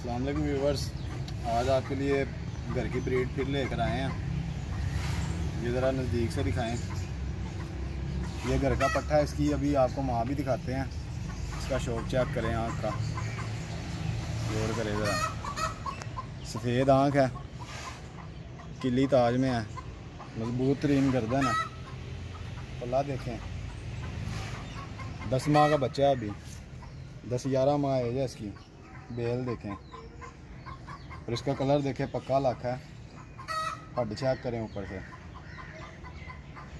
अलैक्म viewers. आज आपके लिए घर की ब्रीड फिर लेकर आए हैं। ये ज़रा नज़दीक से दिखाएँ। ये घर का पट्टा है, इसकी अभी आपको माँ भी दिखाते हैं। इसका शौक चेक करें आँख का। गौर करें ज़रा। सफ़ेद आँख है। किली ताज में है। मज़बूत तरीन गर्दन है। पल्ला देखें। दस माह का बच्चा है अभी। दस ग्यारह माह है इसकी। बेल देखें। और इसका कलर देखें, पक्का लाख है। हड चेक करें ऊपर से।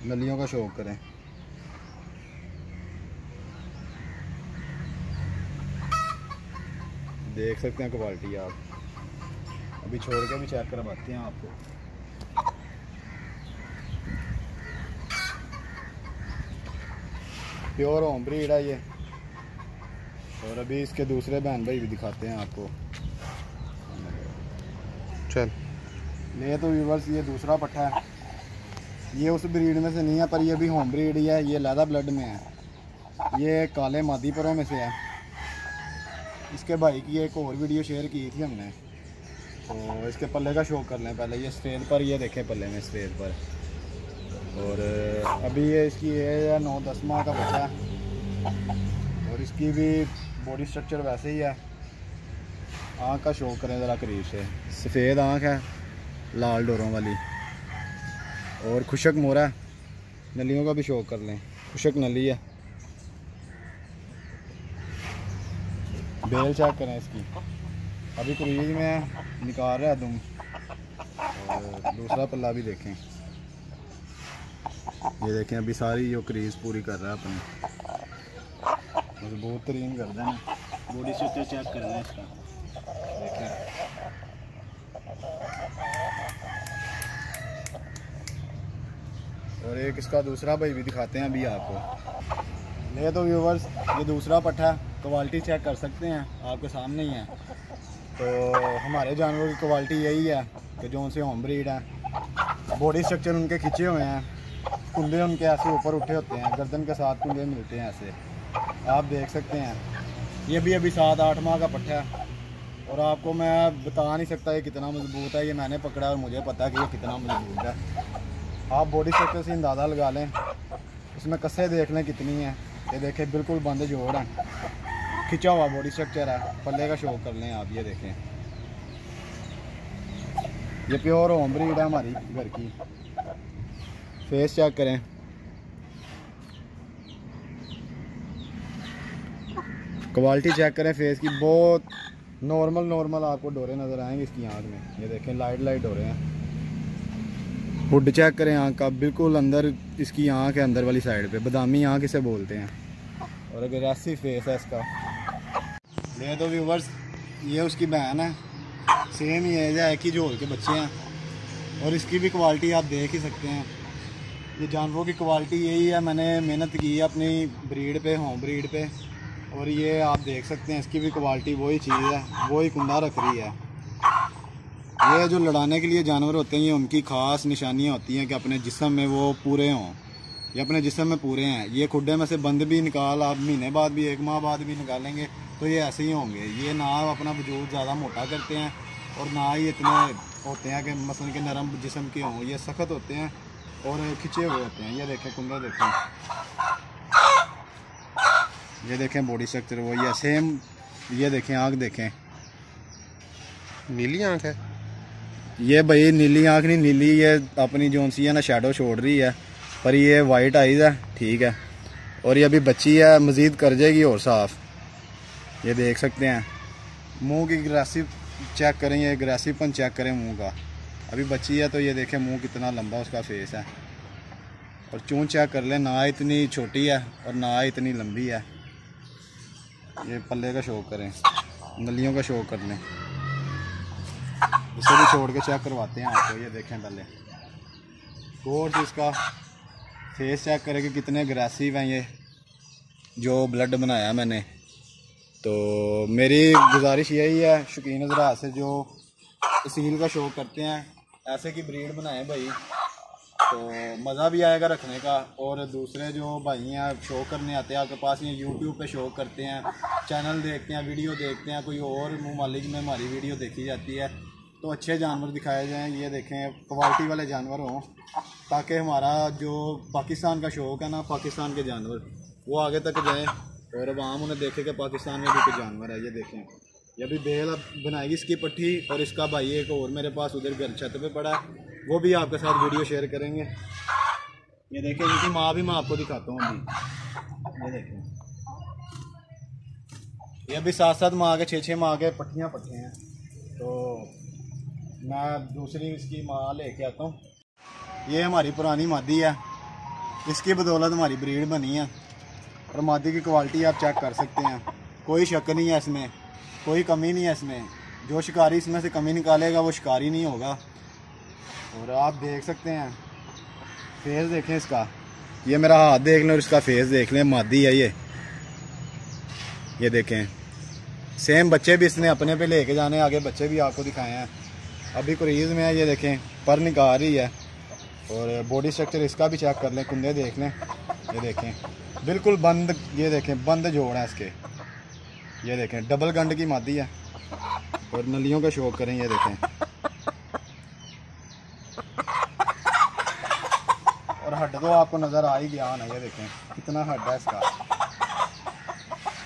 नलियों का शौक करें। देख सकते हैं क्वालिटी आप। अभी छोड़ के भी चेक करवाते हैं आपको। प्योर होम ब्रीड है ये। और अभी इसके दूसरे बहन भाई भी दिखाते हैं आपको। ये तो व्यूवर्स ये दूसरा पट्टा है। ये उस ब्रीड में से नहीं है, पर ये भी होम ब्रीड ही है, ये लादा ब्लड में है। ये काले मादीपुरों में से है। इसके भाई की एक और वीडियो शेयर की थी हमने। तो इसके पल्ले का शौक कर लें पहले, ये स्ट्रेल पर, ये देखें पल्ले में स्ट्रेल पर। और अभी ये इसकी एज है, नौ दस माह का बच्चा है। और इसकी भी बॉडी स्ट्रक्चर वैसे ही है। आँख का शौक करें ज़रा करीब से। सफ़ेद आँख है। लाल डोरों वाली। और खुशक मोरा। नलियों का भी शौक कर लें। खुशक नली है। बेल चेक करें इसकी। अभी क्रीज में निकाल रहा है और दूसरा पल्ला भी देखें। ये देखें, अभी सारी जो क्रीज पूरी कर रहा है अपनी। मज़बूत तरीन कर है। बॉडी स्ट्रक्चर चेक कर लें इसका देखें और एक इसका दूसरा भाई भी दिखाते हैं अभी आपको। ले तो व्यूवर्स ये दूसरा पट्टा क्वालिटी चेक कर सकते हैं, आपके सामने ही है। तो हमारे जानवरों की क्वालिटी यही है कि जो उनसे होम ब्रीड है बॉडी स्ट्रक्चर उनके खिंचे हुए हैं कुंडे उनके ऐसे ऊपर उठे होते हैं, गर्दन के साथ कुंडे मिलते हैं ऐसे। आप देख सकते हैं, ये भी अभी सात, आठ माह का पट्टा है। और आपको मैं बता नहीं सकता ये कितना मज़बूत है, ये मैंने पकड़ा और मुझे पता है कि ये कितना मज़बूत है। आप बॉडी स्ट्रक्चर से अंदाज़ा लगा लें। उसमें कस्से देख लें कितनी है। ये देखें, बिल्कुल बंद जोड़ है। खिंचा हुआ बॉडी स्ट्रक्चर है। पल्ले का शौक कर लें आप, ये देखें। ये प्योर होम ब्रीड है हमारी, घर की। फेस चेक करें। क्वालिटी चेक करें फेस की। बहुत नॉर्मल नॉर्मल आपको डोरे नज़र आएँगे इसकी आँख में। ये देखें लाइट लाइट डोरे हैं। हुड चेक करें आँख का। बिल्कुल अंदर, इसकी आँख है अंदर वाली साइड पे। बदामी आँख इसे बोलते हैं। और अग्रेसिव फेस है इसका। ये तो व्यूवर्स ये उसकी बहन है। सेम ही एज है एक ही जोल के बच्चे हैं। और इसकी भी क्वालिटी आप देख ही सकते हैं। ये जानवरों की क्वालिटी यही है, मैंने मेहनत की है अपनी ब्रीड पे होम ब्रीड पे। और ये आप देख सकते हैं, इसकी भी क्वालिटी वही चीज़ है, वही कुंदा रख रही है। ये जो लड़ाने के लिए जानवर होते हैं, ये उनकी ख़ास निशानियाँ होती हैं कि अपने जिसम में वो पूरे हों। ये अपने जिसम में पूरे हैं। ये खुडे में से बंद भी निकाल, आप महीने बाद भी, एक माह बाद भी निकालेंगे तो ये ऐसे ही होंगे। ये ना अपना वजूद ज़्यादा मोटा करते हैं और ना ही इतने होते हैं कि मसल के नरम जिसम के हों। ये सख्त होते हैं और खिंचे हुए होते हैं। ये देखें कुंदे देखें। ये देखें बॉडी स्ट्रक्चर वो, ये सेम ये देखें आँख देखें। नीली आँख है। ये भाई नीली आँख नहीं, नीली ये अपनी जोन सी है ना शेडो छोड़ रही है, पर ये वाइट आइज़ है, ठीक है। और ये अभी बच्ची है, मज़ीद कर जाएगी और साफ़। ये देख सकते हैं। मुँह की ग्रेसिव चेक करें, ये ग्रेसिवपन चेक करें मुँह का। अभी बच्ची है तो ये देखें मुँह कितना लंबा उसका फेस है। और चूँ चेक कर लें, ना इतनी छोटी है और ना इतनी लंबी है। ये पल्ले का शौक करें, नलियों का शौक कर लें। इसे भी छोड़ के चेक करवाते हैं आपको ये देखें पहले। कोर्स इसका फेस चेक करें कि कितने अग्रेसिव हैं ये। जो ब्लड बनाया मैंने। तो मेरी गुजारिश यही है, शौकीन हजरात से जो तसील का शौक करते हैं, ऐसे की ब्रीड बनाएँ भाई। तो मज़ा भी आएगा रखने का। और दूसरे जो भाई हैं शो करने आते हैं, आपके पास ये यूट्यूब पे शो करते हैं चैनल देखते हैं वीडियो देखते हैं, कोई और ममालिक में हमारी वीडियो देखी जाती है। तो अच्छे जानवर दिखाए जाएँ, ये देखें क्वालिटी वाले जानवर हों, ताकि हमारा जो पाकिस्तान का शौक है ना, पाकिस्तान के जानवर, वो आगे तक जाए। और अब आम उन्हें देखे कि पाकिस्तान में भी कुछ जानवर है, ये देखें। ये अभी बेल अब बनाएगी इसकी पट्टी, और इसका भाई एक और मेरे पास उधर घर छत पे पड़ा है, वो भी आपके साथ वीडियो शेयर करेंगे। ये देखें, इनकी माँ भी मैं आपको दिखाता हूँ अभी। ये देखें। ये अभी साथ साथ माँ के छः छः माँ के पट्टियाँ पट्टे हैं। तो मैं दूसरी इसकी माँ लेके आता हूँ। ये हमारी पुरानी मादी है। इसकी बदौलत हमारी ब्रीड बनी है। और मादी की क्वालिटी आप चेक कर सकते हैं। कोई शक नहीं है इसमें। कोई कमी नहीं है इसमें। जो शिकारी इसमें से कमी निकालेगा, वो शिकारी नहीं होगा। और आप देख सकते हैं। फेस देखें इसका। ये मेरा हाथ देख लें और इसका फेस देख लें। मादी है ये। ये देखें। सेम बच्चे भी इसने अपने पे लेके जाने आगे बच्चे भी आपको दिखाए हैं। अभी कुरीज में है, ये देखें, पर निकाल रही है। और बॉडी स्ट्रक्चर इसका भी चेक कर लें कुंदे देख लें। ये देखें, बिल्कुल बंद, ये देखें, बंद जोड़ है इसके। ये देखें डबल गंड की मादी है। और नलियों का शौक करें, ये देखें। और हड तो आपको नज़र आ ही गया ना, ये देखें, कितना हड है इसका।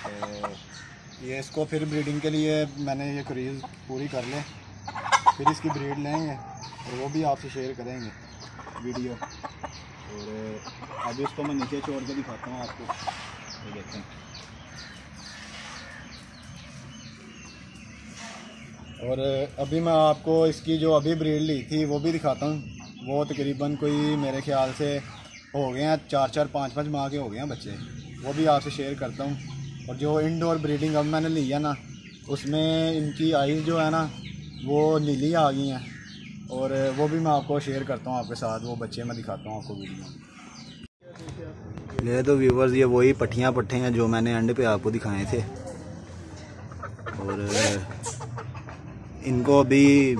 तो ये इसको फिर ब्रीडिंग के लिए मैंने ये क्रीज पूरी कर ले। फिर इसकी ब्रीड लेंगे और वो भी आपसे शेयर करेंगे वीडियो और अभी इसको मैं नीचे छोड़ के दिखाता हूँ आपको। ये देखें और अभी मैं आपको इसकी जो अभी ब्रीड ली थी, वो भी दिखाता हूँ। वो तकरीबन कोई मेरे ख्याल से हो गए हैं, चार चार, पाँच पाँच माह के हो गए हैं बच्चे। वो भी आपसे शेयर करता हूँ। और जो इंडोर ब्रीडिंग अब मैंने ली है ना, उसमें इनकी आइज़ जो है ना वो नीली आ गई हैं। और वो भी मैं आपको शेयर करता हूँ आपके साथ, वो बच्चे मैं दिखाता हूँ आपको वीडियो ये तो व्यूवर्स ये वही पट्टियाँ पट्टे हैं जो मैंने एंड पे आपको दिखाए थे। और इनको अभी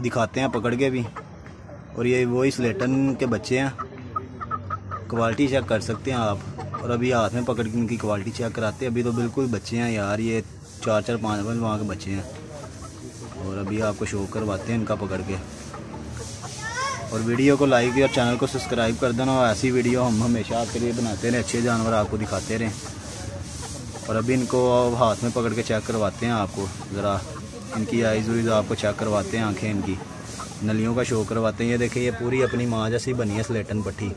दिखाते हैं पकड़ के भी। और ये वही स्लेटन के बच्चे हैं। क्वालिटी चेक कर सकते हैं आप। और अभी हाथ में पकड़ के इनकी क्वालिटी चेक कराते हैं। अभी तो बिल्कुल बच्चे हैं यार, ये चार चार पाँच पाँच वहाँ के बच्चे हैं। और अभी आपको शो करवाते हैं इनका पकड़ के। और वीडियो को लाइक और चैनल को सब्सक्राइब कर देना और ऐसी वीडियो हम हमेशा आपके लिए बनाते रहें, अच्छे जानवर आपको दिखाते रहें। और अभी इनको हाथ में पकड़ के चेक करवाते हैं आपको। ज़रा इनकी आइज़ वाइज आपको चेक करवाते हैं आँखें इनकी। नलियों का शो करवाते हैं। ये देखिए, ये पूरी अपनी माँ जैसी बनी है स्लेटन पट्टी।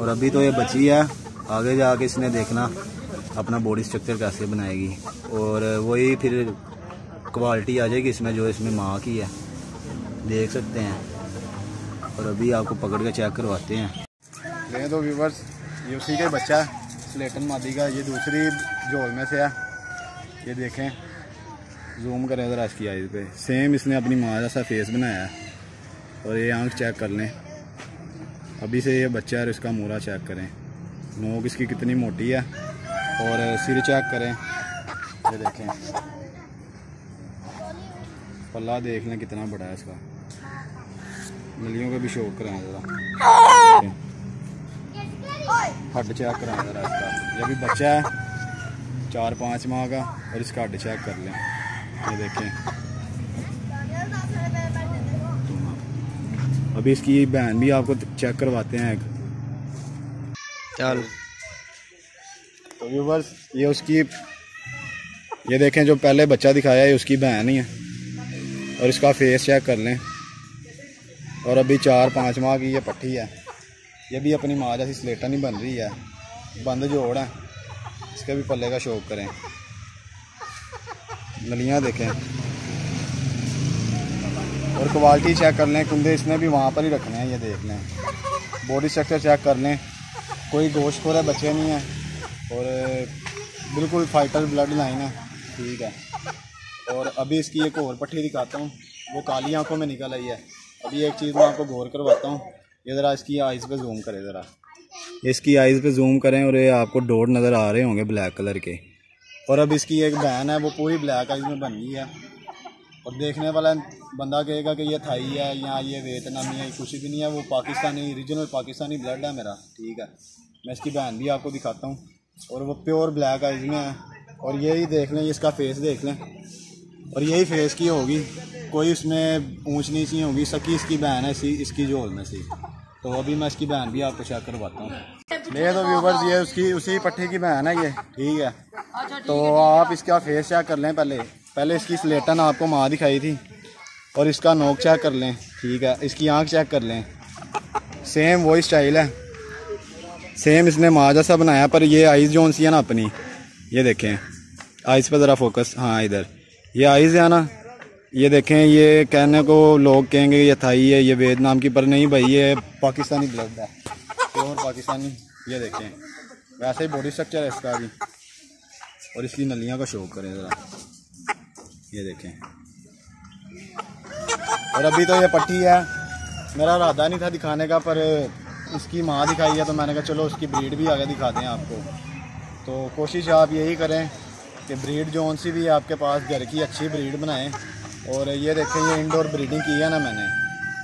और अभी तो ये बची है। आगे जाके इसने देखना अपना बॉडी स्ट्रक्चर कैसे बनाएगी। और वही फिर क्वालिटी आ जाएगी इसमें, जो इसमें माँ की है। देख सकते हैं। और अभी आपको पकड़ के चेक करवाते हैं। ये तो व्यूवर्स ये उसी का बच्चा स्लेटन मादी का। ये दूसरी जोल में से है। ये देखें। जूम करें ज़रा इसकी आइज़ पे। सेम इसने अपनी माँ जैसा फेस बनाया है। और ये आँख चेक कर लें। अभी से ये बच्चा है इसका मूरा चेक करें। नोक इसकी कितनी मोटी है। और सिर चेक करें। ये देखें। पल्ला देख लें कितना बड़ा है इसका। नलियों का भी शौक कराएँ ज़रा। हड चेक कराएँ ज़रा इसका। ये भी बच्चा है चार पाँच माह का और इसका हड चेक कर लें। ये देखें। अभी इसकी बहन भी आपको चेक करवाते हैं चल। तो व्यूवर्स ये उसकी ये देखें जो पहले बच्चा दिखाया है उसकी बहन ही है। और इसका फेस चेक कर लें। और अभी चार पाँच माह की ये पट्टी है। ये भी अपनी माँ जैसी स्लेटा नहीं बन रही है। बंद जोड़ है। इसके भी पल्ले का शौक करें। नलियाँ देखें। और क्वालिटी चेक कर लें। कुंदे इसने भी वहाँ पर ही रखने हैं ये देख लें बॉडी स्ट्रक्चर चेक कर लें। कोई गोश्त है बच्चे नहीं हैं। और बिल्कुल फाइटर ब्लड लाइन है। ठीक है। और अभी इसकी एक और पट्टी दिखाता हूँ। वो काली आँखों में निकल आई है। अभी एक चीज़ मैं आपको गौर करवाता हूँ। ये ज़रा इसकी आइज़ पे जूम करें ज़रा। इसकी आइज़ पे जूम करें और ये आपको डोर नज़र आ रहे होंगे ब्लैक कलर के। और अब इसकी एक बहन है, वो पूरी ब्लैक आइज़ में बन गई है। और देखने वाला बंदा कहेगा कि ये थाई है या ये वियतनामी है, कुछ भी नहीं है। वो पाकिस्तानी रीजनल पाकिस्तानी ब्लड है मेरा। ठीक है। मैं इसकी बहन भी आपको दिखाता हूँ। और वो प्योर ब्लैक आइज़ में है। और यही देख लें इसका फेस देख लें। और यही फेस की होगी। कोई उसमें ऊँच नीच नहीं होगी सकी इसकी बहन है इसी इसकी जोल में सी। तो अभी मैं इसकी बहन भी आपको चेक करवाता हूँ। ये तो व्यूवर्स ये उसकी उसी पट्टी की बहन है ये। ठीक है। तो आप इसका फेस चेक कर लें पहले। पहले इसकी स्लेटन आपको माँ दिखाई थी। और इसका नोक चेक कर लें। ठीक है। इसकी आँख चेक कर लें। सेम वही स्टाइल है। सेम इसने माँ जैसा बनाया पर ये आइज़ जोन सी है ना अपनी ये देखें। आइज़ पर ज़रा फोकस हाँ इधर। ये आइज़ है ना ये देखें, ये कहने को लोग कहेंगे ये थाई है, ये वेद नाम की, पर नहीं भाई, ये पाकिस्तानी ब्लड है। प्योर पाकिस्तानी। ये देखें, वैसे ही बॉडी स्ट्रक्चर है इसका भी। और इसकी नलियाँ का शौक करें ज़रा। ये देखें। और अभी तो ये पट्टी है। मेरा इरादा नहीं था दिखाने का, पर इसकी माँ दिखाई है तो मैंने कहा, चलो उसकी ब्रीड भी आगे दिखा दें आपको। तो कोशिश आप यही करें। कि ब्रीड जो सी भी आपके पास घर की अच्छी ब्रीड बनाएँ। और ये देखें, ये इंडोर ब्रीडिंग की है ना मैंने।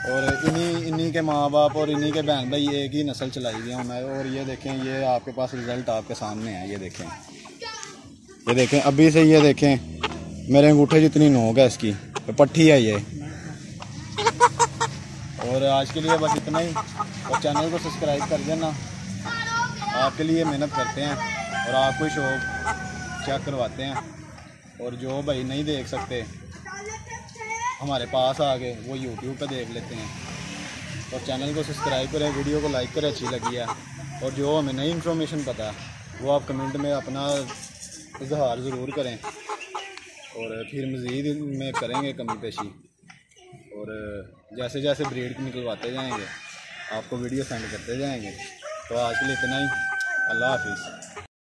और इन्हीं इन्हीं के माँ बाप और इन्हीं के बहन भाई एक ही नस्ल चलाई गई हूँ मैं और ये देखें, ये आपके पास रिज़ल्ट आपके सामने है, ये देखें। ये देखें, अभी से ये देखें, मेरे अंगूठे जितनी नोक है इसकी तो पट्टी है ये। और आज के लिए बस इतना ही। और चैनल को सब्सक्राइब कर देना। आपके लिए मेहनत करते हैं। और आपको शौक। चेक करवाते हैं? और जो भाई नहीं देख सकते, हमारे पास आ गए, वो यूट्यूब पे देख लेते हैं। और चैनल को सब्सक्राइब करें वीडियो को लाइक करें, अच्छी लगी है। और जो हमें नई इन्फॉर्मेशन पता वो आप कमेंट में अपना इजहार ज़रूर करें। और फिर मज़ीद में करेंगे कमी पेशी। और जैसे जैसे ब्रीड निकलवाते जाएँगे, आपको वीडियो सेंड करते जाएँगे। तो आज के लिए इतना ही। अल्लाह हाफिज़।